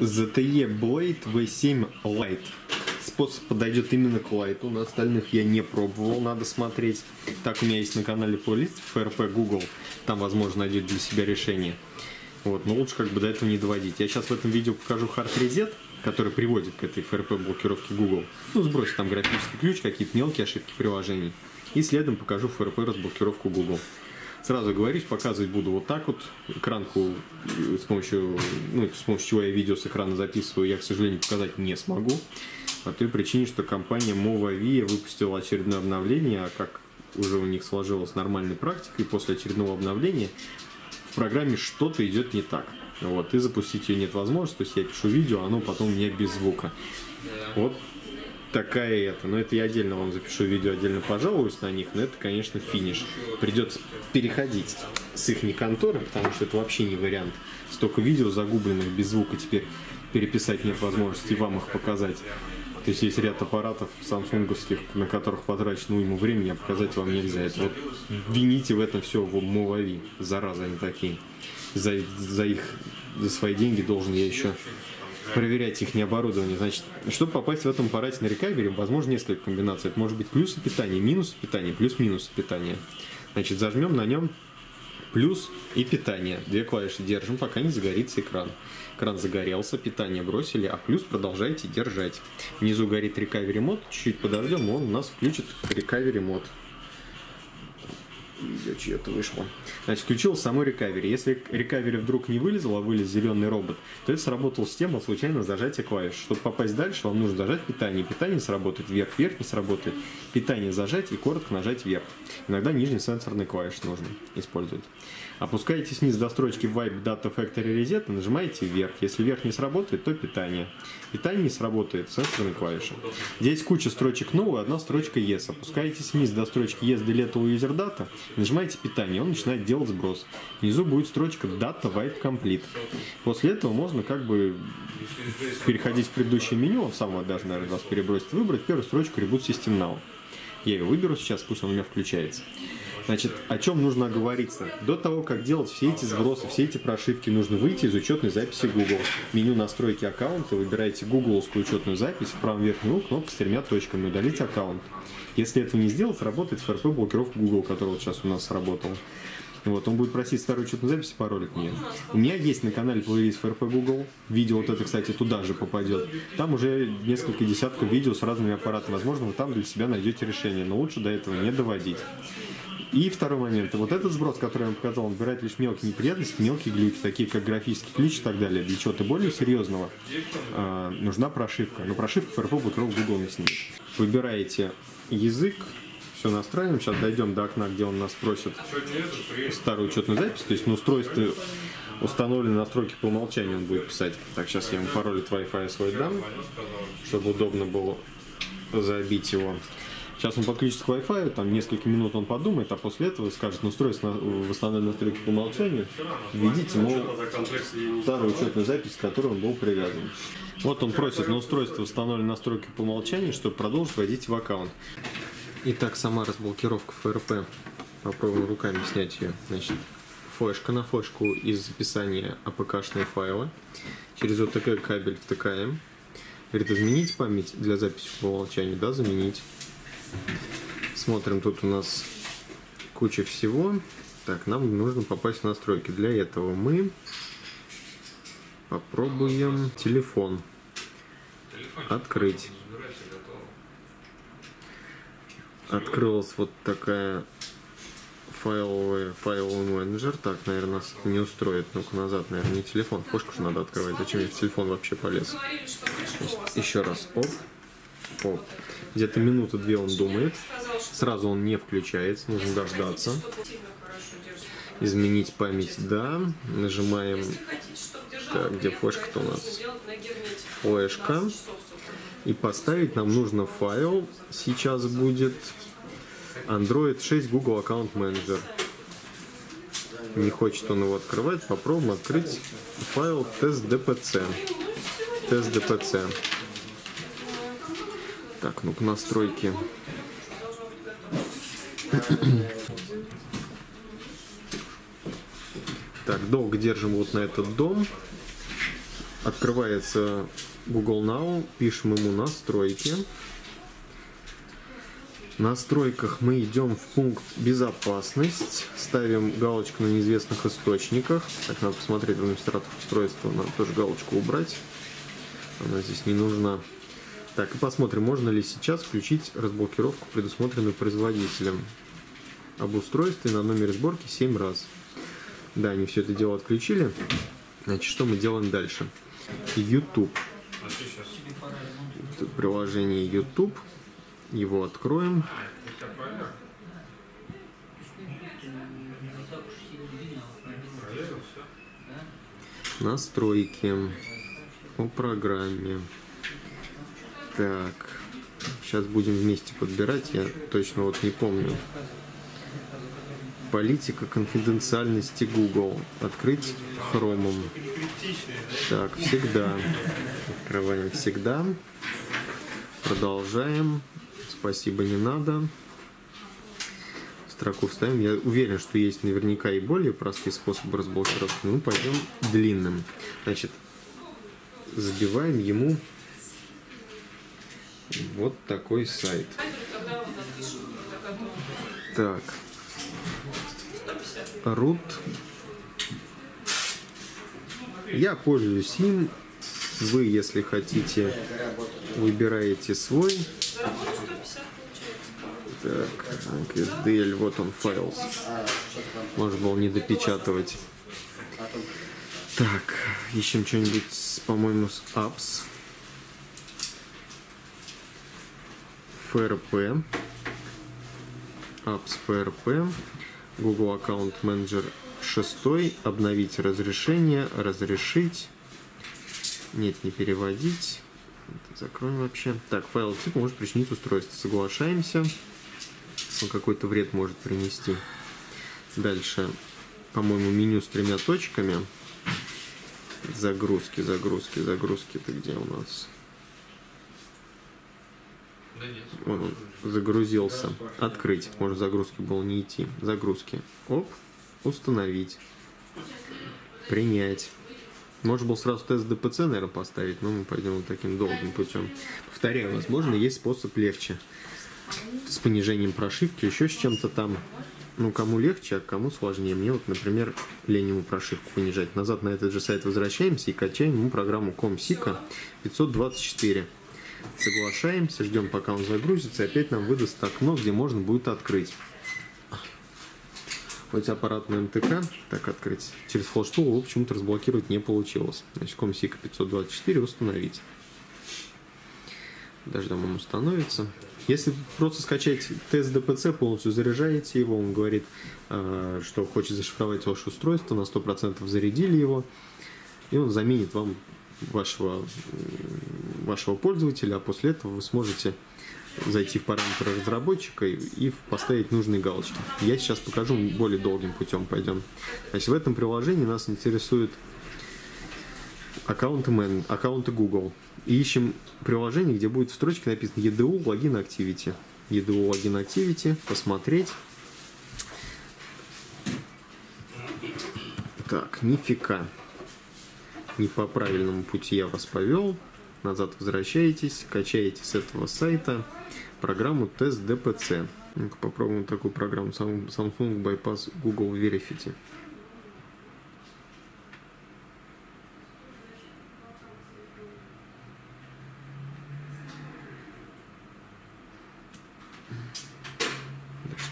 ZTE Blade V7 Lite. Способ подойдет именно к лайту, на остальных я не пробовал, надо смотреть. Так у меня есть на канале плейлист FRP Google, там возможно найдете для себя решение. Вот, но лучше как бы до этого не доводить. Я сейчас в этом видео покажу Hard Reset, который приводит к этой FRP блокировке Google. Ну, сбросит там графический ключ, какие-то мелкие ошибки приложений. И следом покажу FRP разблокировку Google. Сразу говорить, показывать буду вот так вот. Экранку с помощью, ну, с помощью чего я видео с экрана записываю, я, к сожалению, показать не смогу. По той причине, что компания Movavi выпустила очередное обновление, а как уже у них сложилась нормальная практика, и после очередного обновления в программе что-то идет не так. Вот, и запустить ее нет возможности, то есть я пишу видео, оно потом у меня без звука. Вот такая это. Но это я отдельно вам запишу видео, отдельно пожалуюсь на них, но это, конечно, финиш. Придется переходить с их конторы, потому что это вообще не вариант. Столько видео загубленных без звука теперь переписать нет возможности вам их показать. То есть есть ряд аппаратов самсунговских, на которых потрачено уйму времени, а показать вам нельзя. Это вот вините в этом все в Movavi, зараза они такие. За, за их, за свои деньги должен я еще проверять их оборудование. Значит, чтобы попасть в этом аппарате на рекавере, возможно несколько комбинаций. Это может быть плюсы питания, минусы питания, плюс-минусы питания. Значит, зажмем на нем плюс и питание. Две клавиши держим, пока не загорится экран. Экран загорелся, питание бросили, а плюс продолжайте держать. Внизу горит recovery мод, чуть-чуть подождем, он у нас включит recovery мод видео чье-то вышло. Значит, включил само рекавери. Если рекавери вдруг не вылезал, а вылез зеленый робот, то это сработала система случайно зажатия клавиш. Чтобы попасть дальше, вам нужно зажать питание. Питание сработает вверх, вверх не сработает. Питание зажать и коротко нажать вверх. Иногда нижний сенсорный клавиш нужно использовать. Опускаетесь вниз до строчки Wipe Data Factory Reset и нажимаете вверх. Если вверх не сработает, то питание. Питание не сработает, сенсорные клавиши. Здесь куча строчек новая, одна строчка Yes. Опускаетесь вниз до строчки Yes Delete User Data, нажимаете питание, он начинает делать сброс. Внизу будет строчка Data Wipe Complete. После этого можно как бы переходить в предыдущее меню, он сам даже, наверное, вас перебросит, выбрать первую строчку Reboot System Now. Я ее выберу сейчас, пусть он у меня включается. Значит, о чем нужно оговориться? До того, как делать все эти сбросы, все эти прошивки, нужно выйти из учетной записи Google. Меню настройки аккаунта, выбираете гугловскую учетную запись, в правом верхнем углу кнопка с тремя точками «Удалить аккаунт». Если этого не сделать, работает FRP блокировка Google, которая вот сейчас у нас сработала. Вот, он будет просить старую учетную запись и пароль от нее. У меня есть на канале плейлист FRP Google. Видео вот это, кстати, туда же попадет. Там уже несколько десятков видео с разными аппаратами. Возможно, вы там для себя найдете решение, но лучше до этого не доводить. И второй момент. Вот этот сброс, который я вам показал, он убирает лишь мелкие неприятности, мелкие глюки, такие как графический ключ и так далее. Для чего-то более серьезного э, нужна прошивка. Но прошивка FRP Bootcrow Google не снимет. Выбираете язык, все настраиваем. Сейчас дойдем до окна, где он нас просит старую учетную запись. То есть на устройстве установлены настройки по умолчанию он будет писать. Так, сейчас я ему пароль от Wi-Fi свой дам, чтобы удобно было забить его. Сейчас он подключится к Wi-Fi, там несколько минут он подумает, а после этого скажет, ну устройство восстановлено настройки по умолчанию, введите, мол, старую учетную запись, к которой он был привязан. Вот он просит на устройство установлены настройки по умолчанию, чтобы продолжить вводить в аккаунт. Итак, сама разблокировка ФРП. Попробуем руками снять ее. Значит, флешка на флешку из записания АПК-шные файлы. Через OTG кабель втыкаем. Говорит, изменить память для записи по умолчанию, да, заменить. Смотрим, тут у нас куча всего. Так, нам нужно попасть в настройки. Для этого мы попробуем телефон открыть. Открылась вот такая файловый, файловый менеджер. Так, наверное, нас не устроит. Ну-ка назад, наверное, не телефон. Флешку же надо открывать. Зачем я в телефон вообще полез? Еще раз. Оп. Оп. Где-то минуту-две он думает. Сразу он не включается, нужно дождаться. Изменить память, да. Нажимаем, так, где флешка-то у нас? Флешка. И поставить нам нужно файл. Сейчас будет Android 6 Google Account Manager. Не хочет он его открывать. Попробуем открыть файл тест DPC. Тест DPC. Так, ну-ка настройки. Так, долго держим вот на этот дом. Открывается Google Now, пишем ему настройки. В настройках мы идем в пункт безопасность, ставим галочку на неизвестных источниках. Так, надо посмотреть в администратор устройства, надо тоже галочку убрать. Она здесь не нужна. Так, и посмотрим, можно ли сейчас включить разблокировку, предусмотренную производителем. Об устройстве на номере сборки 7 раз. Да, они все это дело отключили. Значит, что мы делаем дальше? YouTube. Приложение YouTube. Его откроем. Настройки о программе. Так, сейчас будем вместе подбирать. Я точно вот не помню. Политика конфиденциальности Google. Открыть хромом. Так, всегда. Открываем всегда. Продолжаем. Спасибо, не надо. Строку вставим. Я уверен, что есть наверняка и более простые способы разблокировки. Ну, пойдем длинным. Значит, забиваем ему вот такой сайт. Так. Root. Я пользуюсь им. Вы, если хотите, выбираете свой. Так, SDL, вот он, files. Можно было не допечатывать. Так, ищем что-нибудь, по-моему, с apps. FRP. Apps FRP. Google Account Manager 6. Обновить разрешение. Разрешить. Нет, не переводить. Закроем вообще. Так, файл тип может причинить устройство. Соглашаемся. Он какой-то вред может принести. Дальше, по-моему, меню с тремя точками. Загрузки, загрузки, загрузки. Это где у нас? Он загрузился. Открыть. Может загрузки было не идти. Загрузки. Оп. Установить. Принять. Можно было сразу тест ДПЦ, наверное, поставить, но мы пойдем вот таким долгим путем. Повторяю, возможно, есть способ легче. С понижением прошивки, еще с чем-то там. Ну, кому легче, а кому сложнее. Мне вот, например, лень ему прошивку понижать. Назад на этот же сайт возвращаемся и качаем ему программу ComSika 524. Соглашаемся, ждем, пока он загрузится, и опять нам выдаст окно, где можно будет открыть. Хоть аппарат на МТК, так открыть, через флеш-тул его почему-то разблокировать не получилось. Значит, ComSika 524 установить. Дождем он установится. Если просто скачать тест ДПЦ, полностью заряжаете его, он говорит, э, что хочет зашифровать ваше устройство, на 100% зарядили его, и он заменит вам вашего, вашего пользователя, а после этого вы сможете зайти в параметры разработчика и поставить нужные галочки. Я сейчас покажу более долгим путем пойдем. Значит, в этом приложении нас интересуют аккаунты, мен, аккаунты Google. И ищем приложение, где будет в строчке написано EDU Login Activity. EDU Login Activity, посмотреть. Так, нифига не по правильному пути я вас повел. Назад возвращаетесь, качаете с этого сайта программу тест DPC. Ну-ка попробуем такую программу Samsung Bypass Google Verify.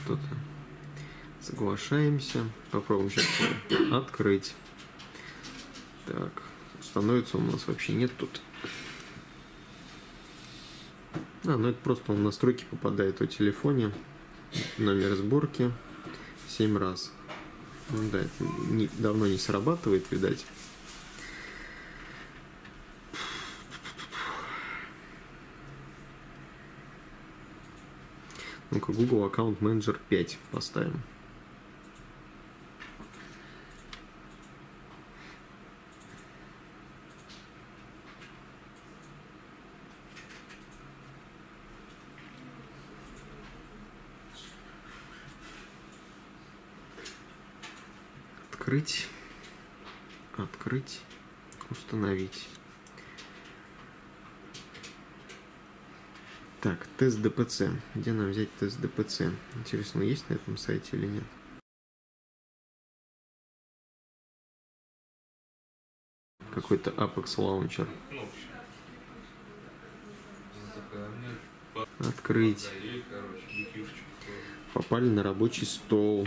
что-то соглашаемся. Попробуем сейчас открыть. Так становится у нас вообще нет тут. А, ну это просто он в настройки попадает о телефоне. Номер сборки 7 раз. Ну да, это не, давно не срабатывает, видать. Ну-ка, Google Account Manager 5 поставим. открыть, открыть, установить. Так, тест ДПЦ. Где нам взять тест ДПЦ? Интересно, есть на этом сайте или нет? Какой-то Apex Launcher. Открыть. Попали на рабочий стол.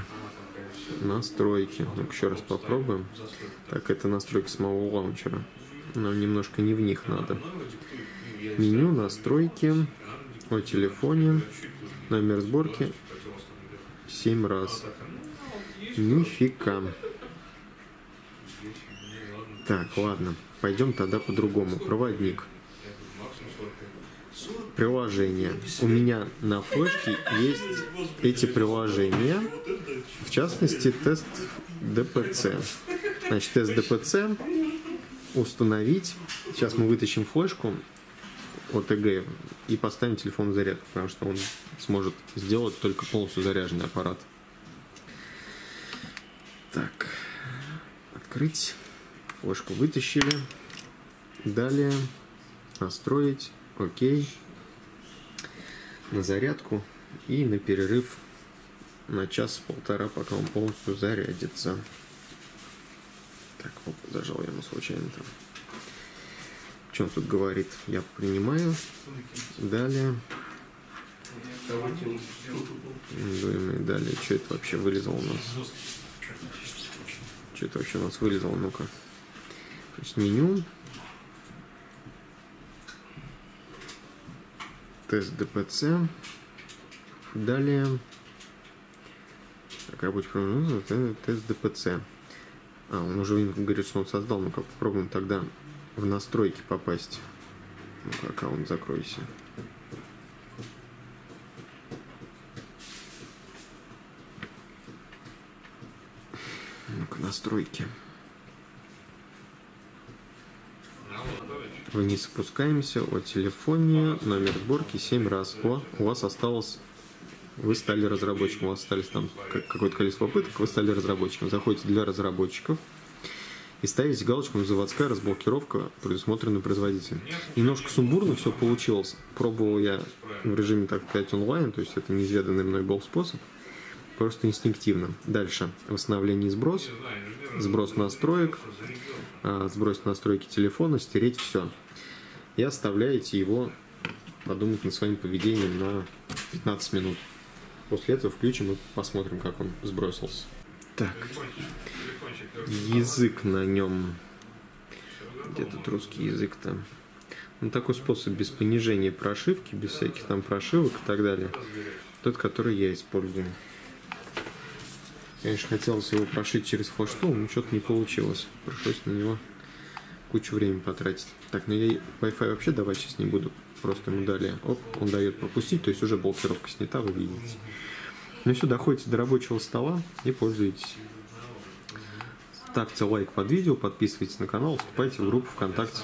Настройки. ну еще раз попробуем. Так, это настройки самого лаунчера. Но немножко не в них надо. Меню, настройки о телефоне, номер сборки 7 раз. Нифига. Так, ладно. Пойдем тогда по-другому. Проводник. Приложения. У меня на флешке есть эти приложения. В частности, тест ДПЦ. Значит, тест ДПЦ установить. Сейчас мы вытащим флешку ОТГ и поставим телефон в зарядку, потому что он сможет сделать только полностью заряженный аппарат. Так, открыть. Флешку вытащили. Далее настроить. Окей. На зарядку и на перерыв на час-полтора, пока он полностью зарядится. Так, оп, зажал я ему случайно там. Что он тут говорит? Я принимаю. Далее. Дуемый. Далее. Что это вообще вылезло у нас? Что это вообще у нас вылезло? Ну-ка. Значит, меню. Тест ДПЦ. Далее. Рабочий программ. Тест ДПЦ. А, он уже говорит, что он создал. Ну-ка, попробуем тогда в настройки попасть. Ну, аккаунт закройся. Ну-ка, настройки. Вниз спускаемся. О телефоне. Номер сборки 7 раз. О, у вас осталось... Вы стали разработчиком. У вас остались там какое-то количество попыток. Вы стали разработчиком. Заходите для разработчиков и ставить галочку «Заводская разблокировка предусмотрена производителем». Немножко сумбурно все получилось. Пробовал я в режиме, так сказать, онлайн, то есть это неизведанный мной был способ. Просто инстинктивно. Дальше. Восстановление и сброс. Сброс настроек. А, сбросить настройки телефона, стереть все. И оставляете его подумать над своим поведением на 15 минут. После этого включим и посмотрим, как он сбросился. Так язык на нем. Где тут русский язык-то? Ну, такой способ без понижения прошивки, без всяких там прошивок и так далее. Тот, который я использую. Конечно, хотелось его прошить через флештол, но что-то не получилось. Пришлось на него кучу времени потратить. Так, ну я Wi-Fi вообще давать сейчас не буду. Просто ему дали, оп, он дает пропустить, то есть уже блокировка снята, вы видите. Ну все, доходите до рабочего стола и пользуетесь. Ставьте лайк под видео, подписывайтесь на канал, вступайте в группу ВКонтакте.